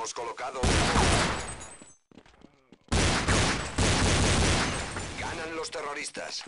Hemos colocado... Ganan los terroristas.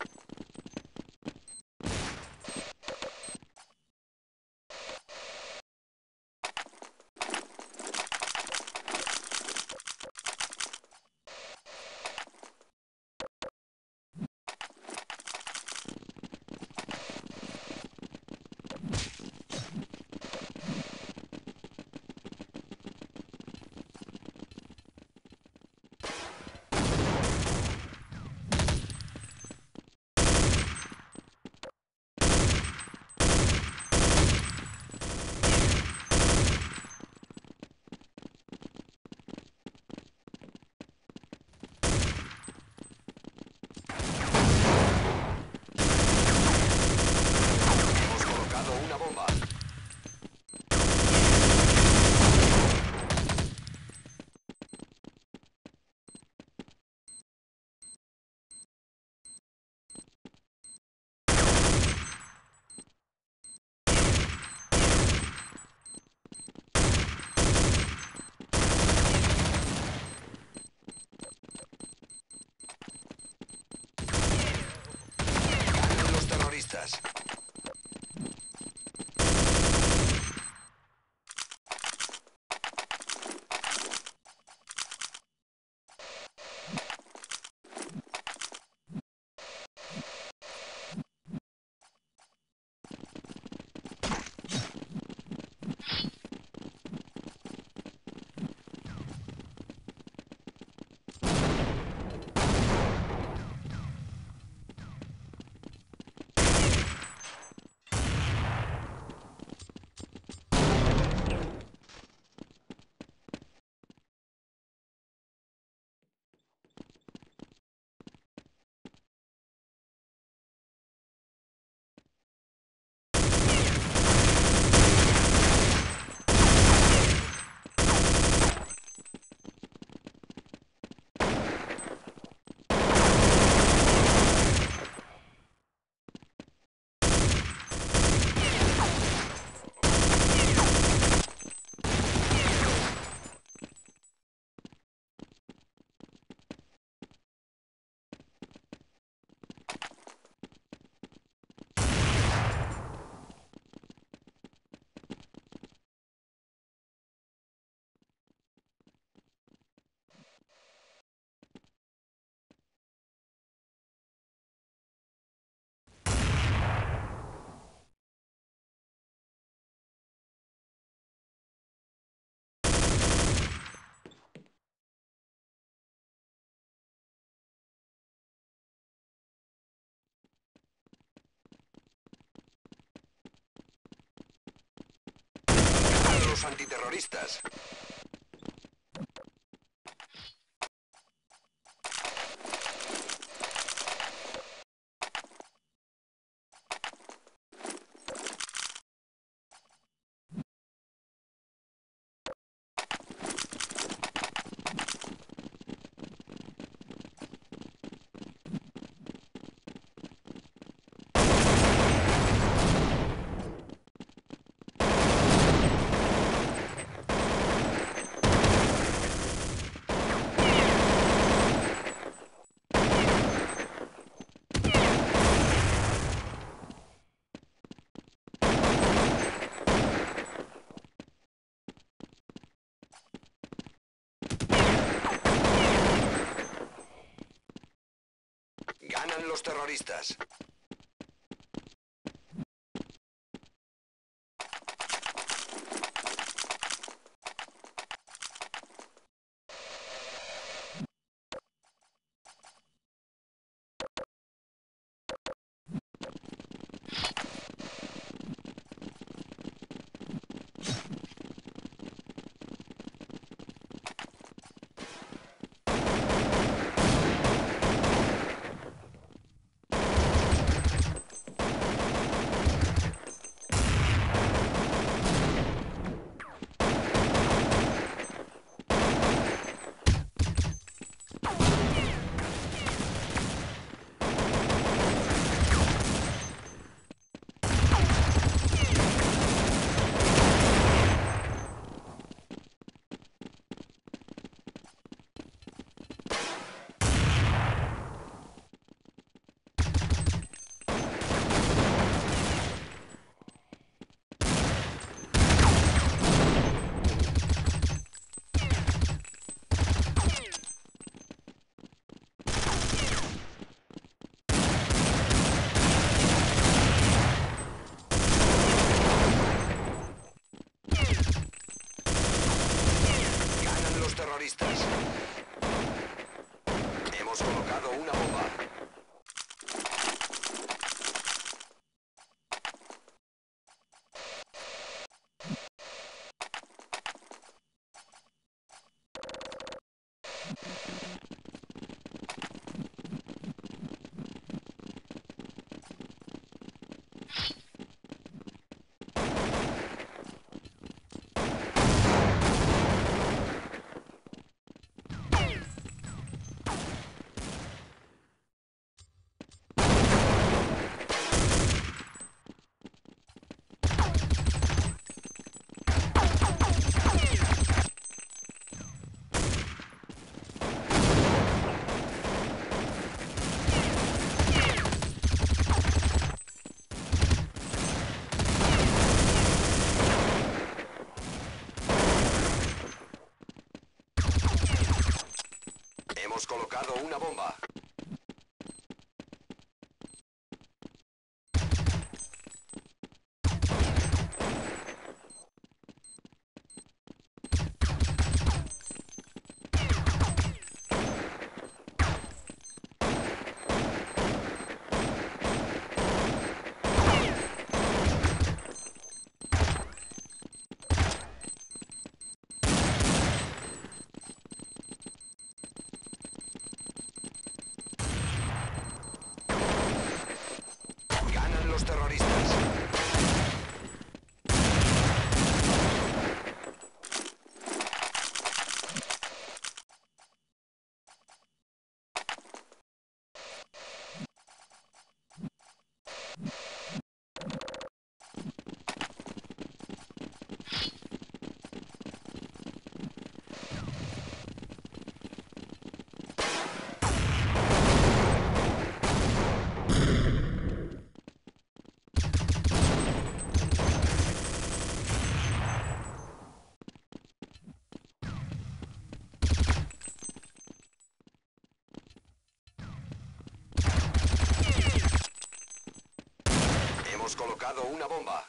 Antiterroristas. Ganan los terroristas. una bomba. Una bomba.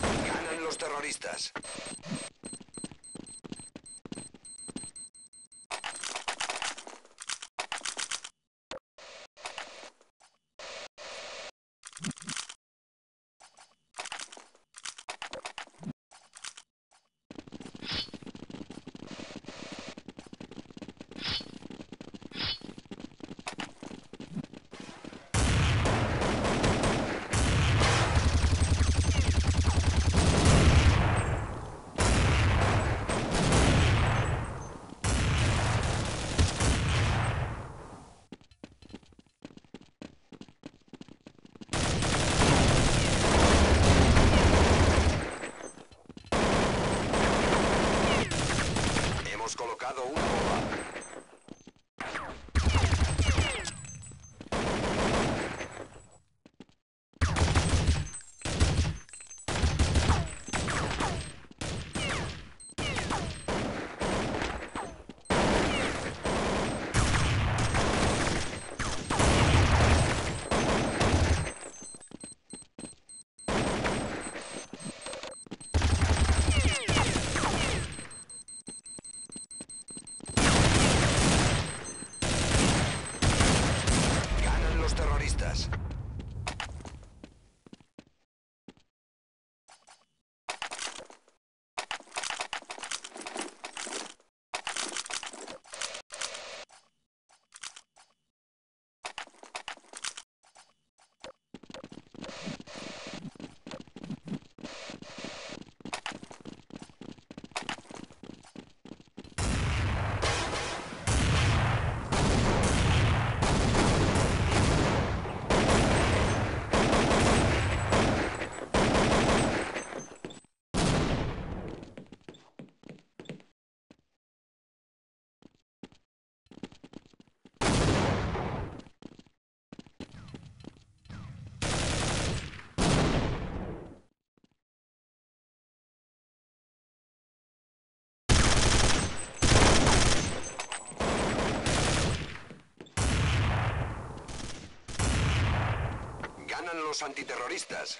Ganan los terroristas. Los antiterroristas.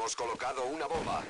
Hemos colocado una bomba.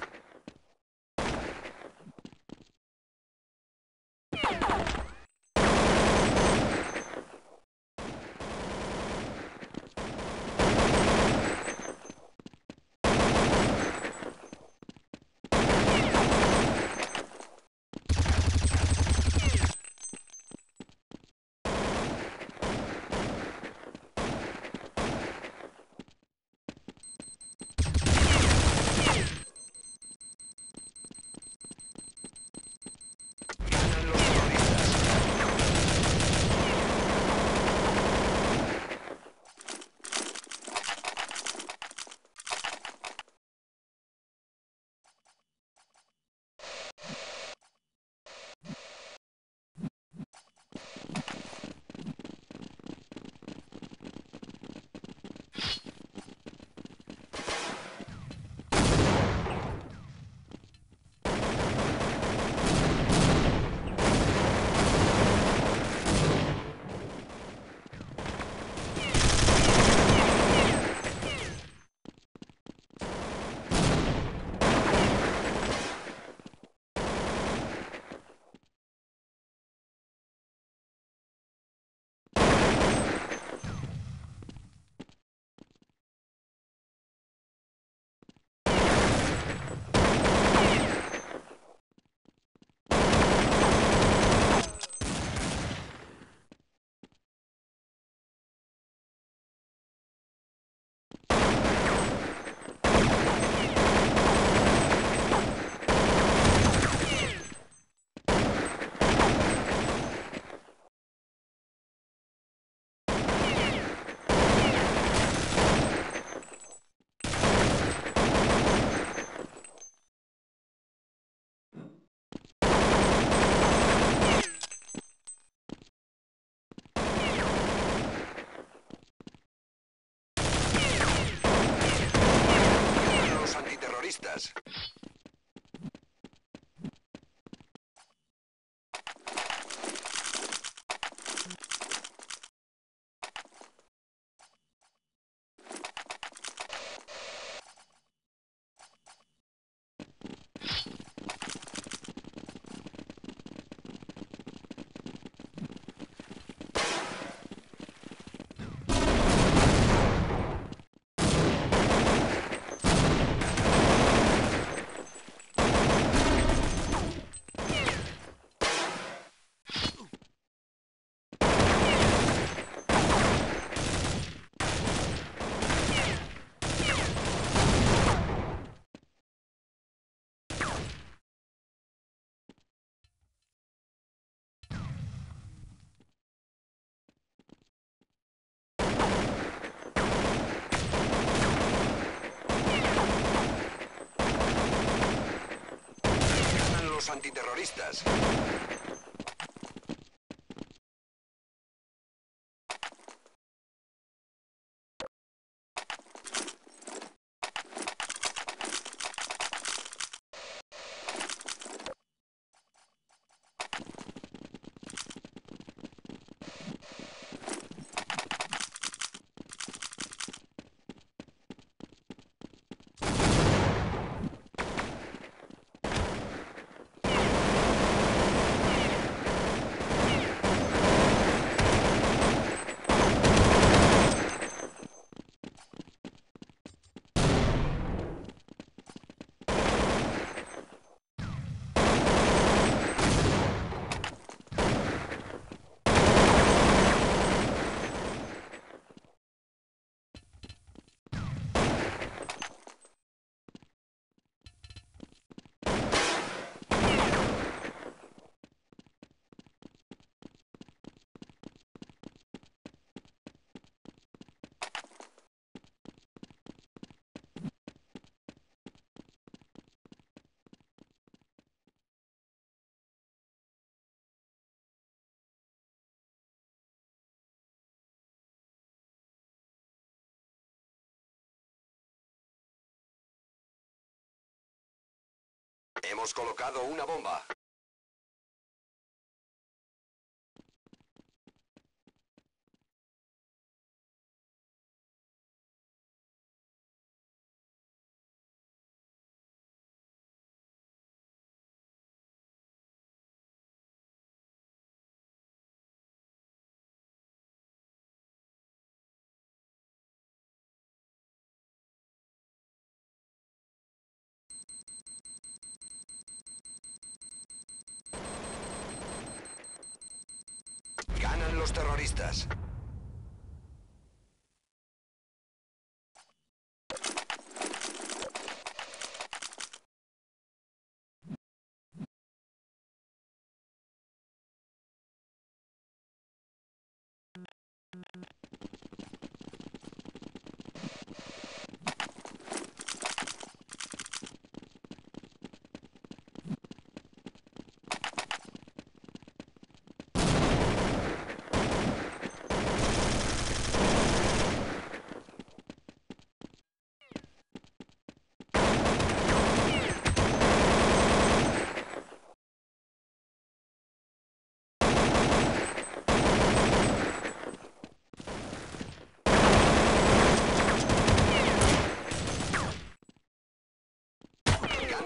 Antiterroristas. Antiterroristas. Hemos colocado una bomba. Los terroristas.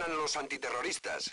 Los antiterroristas.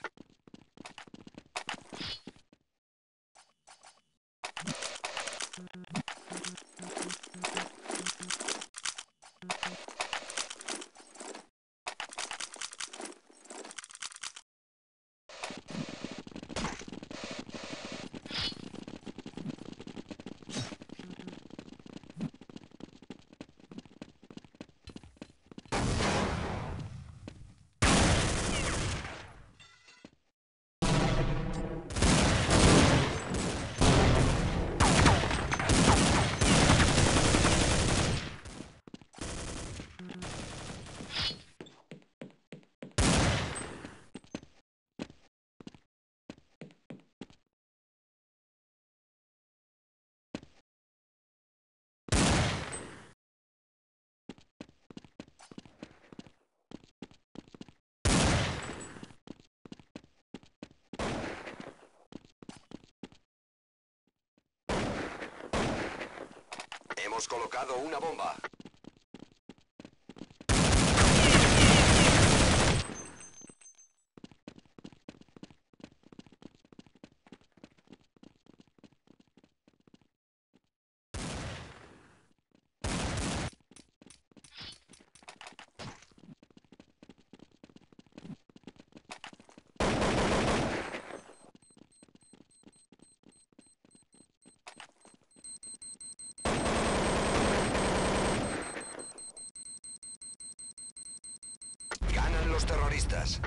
Hemos colocado una bomba. Ganan los terroristas.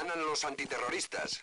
Ganan los antiterroristas.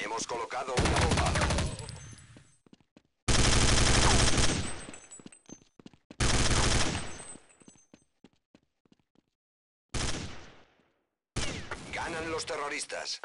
Hemos Ganan los terroristas.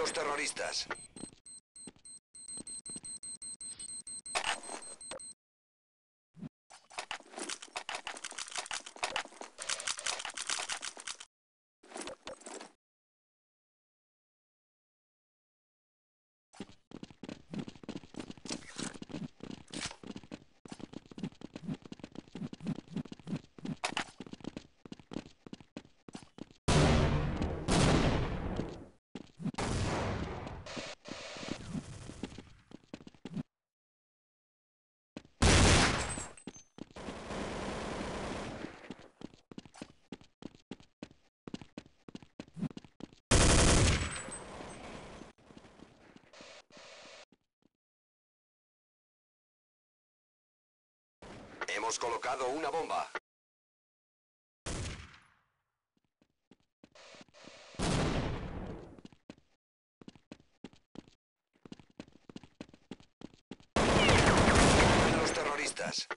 los terroristas. Hemos colocado una bomba. Los terroristas.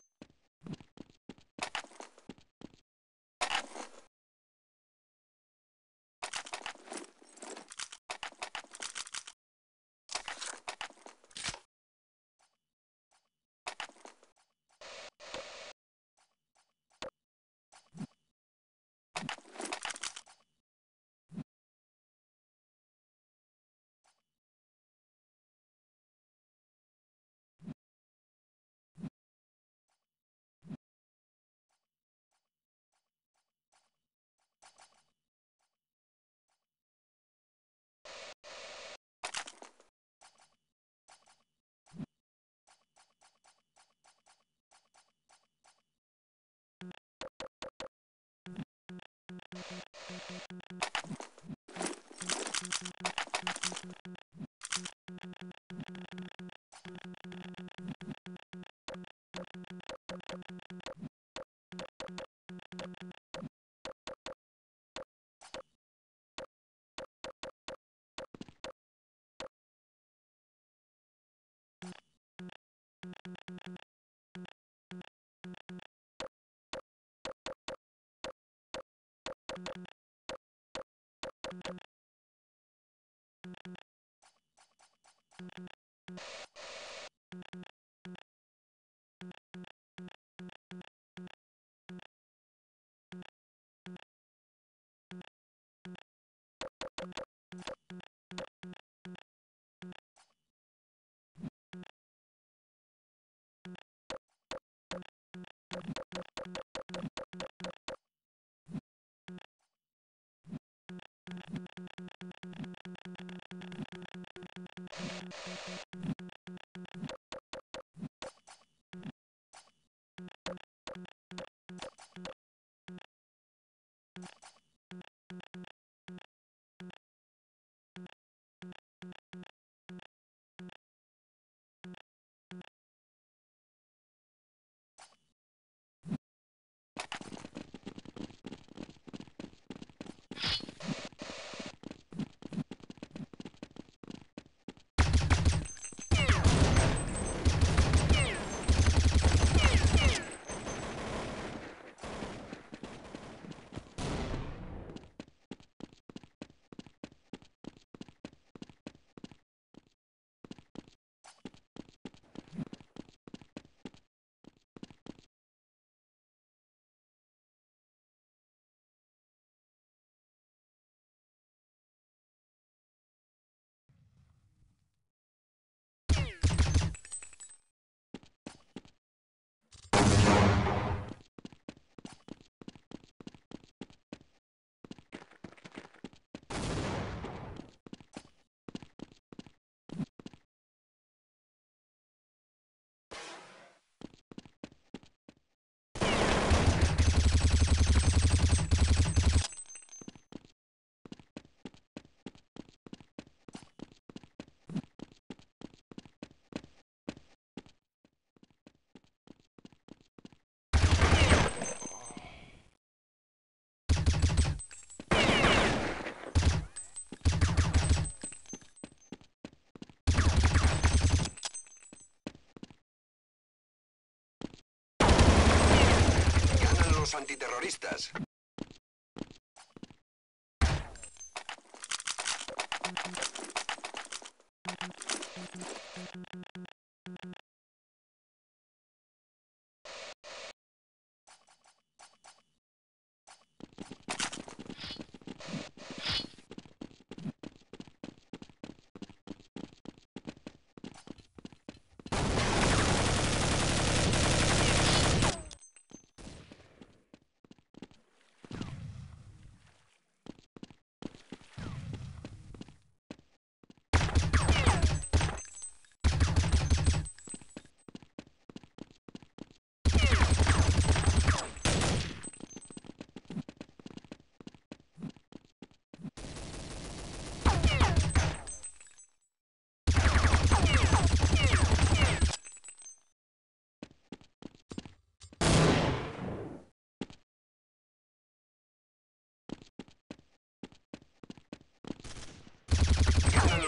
Antiterroristas.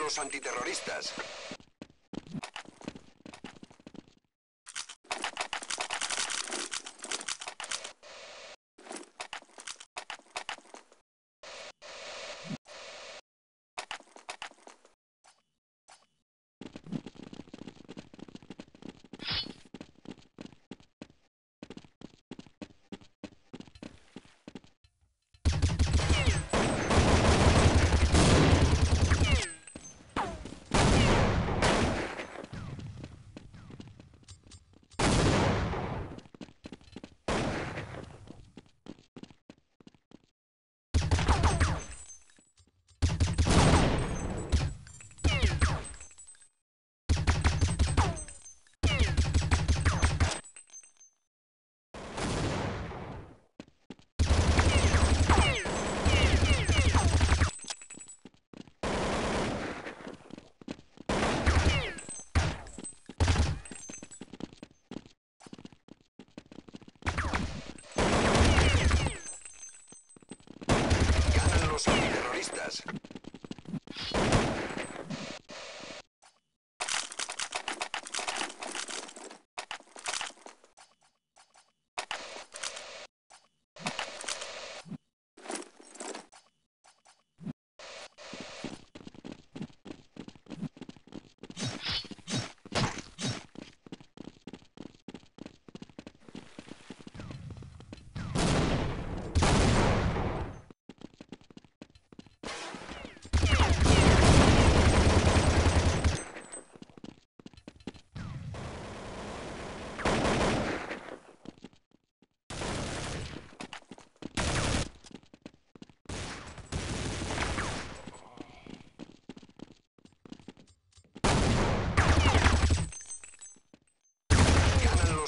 Los antiterroristas. Los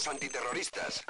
antiterroristas.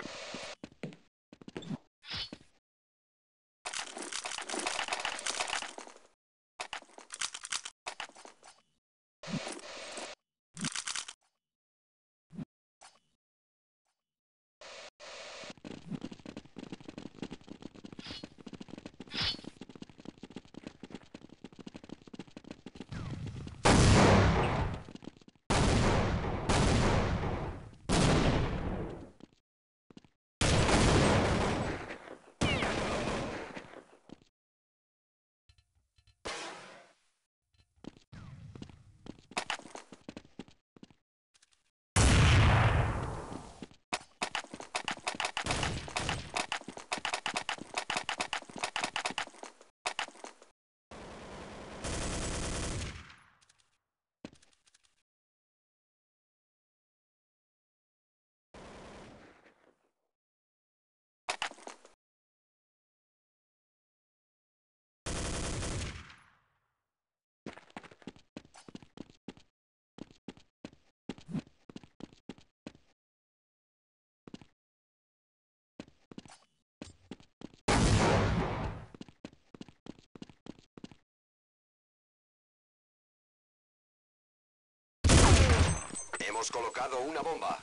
Hemos colocado una bomba.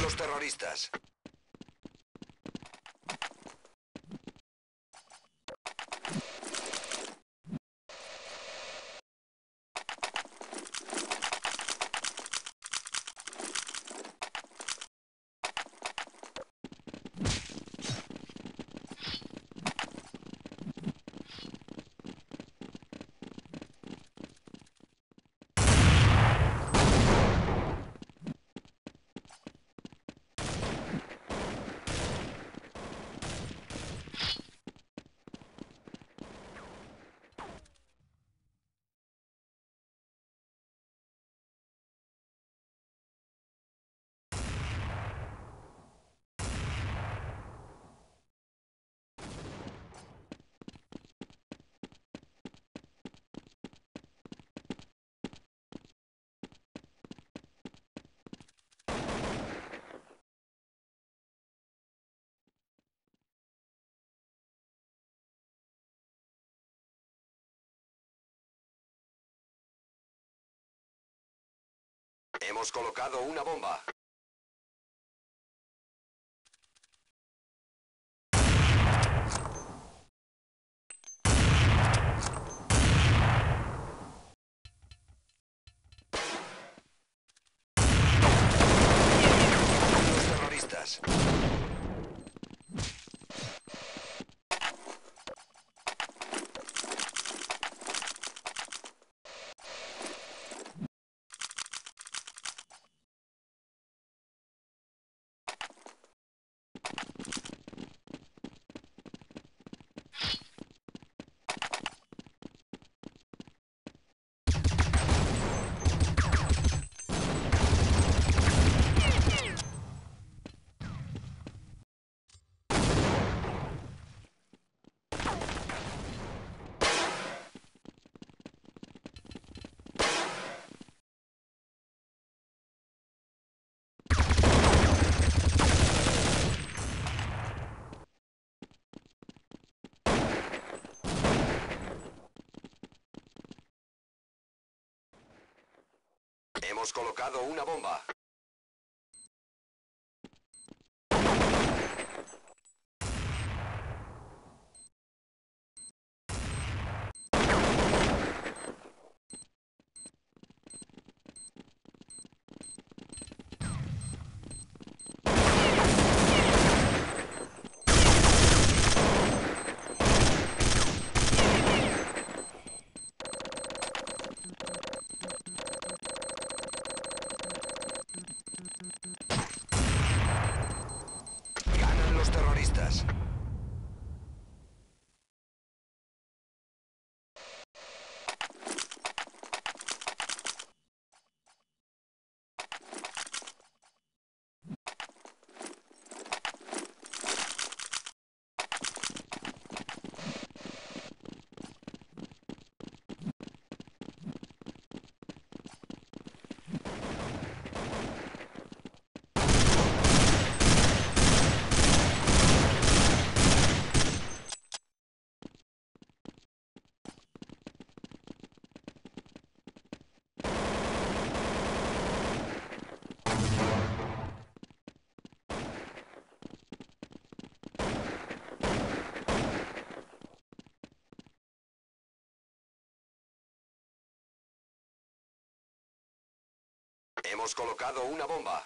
Los terroristas. Hemos colocado una bomba. Los terroristas. Hemos colocado una bomba. Ganan los terroristas. Hemos colocado una bomba.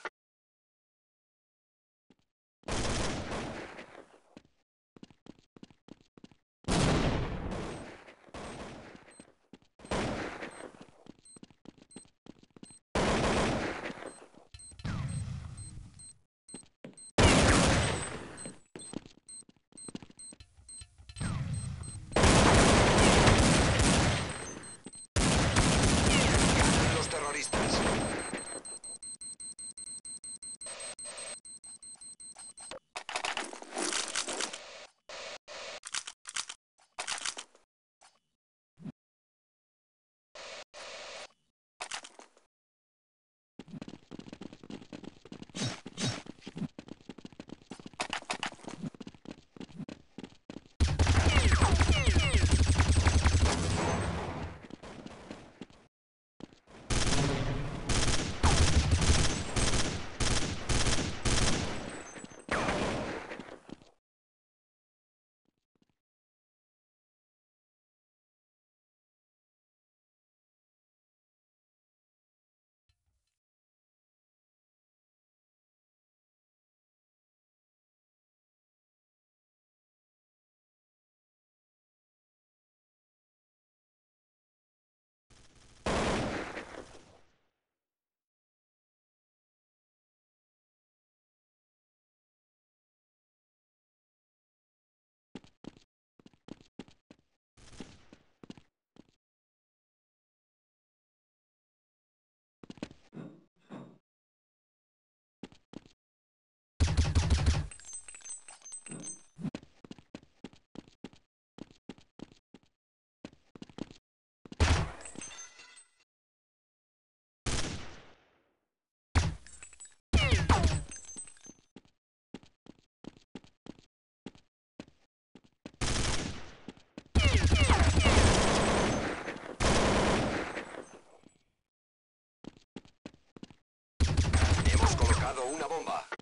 Una bomba.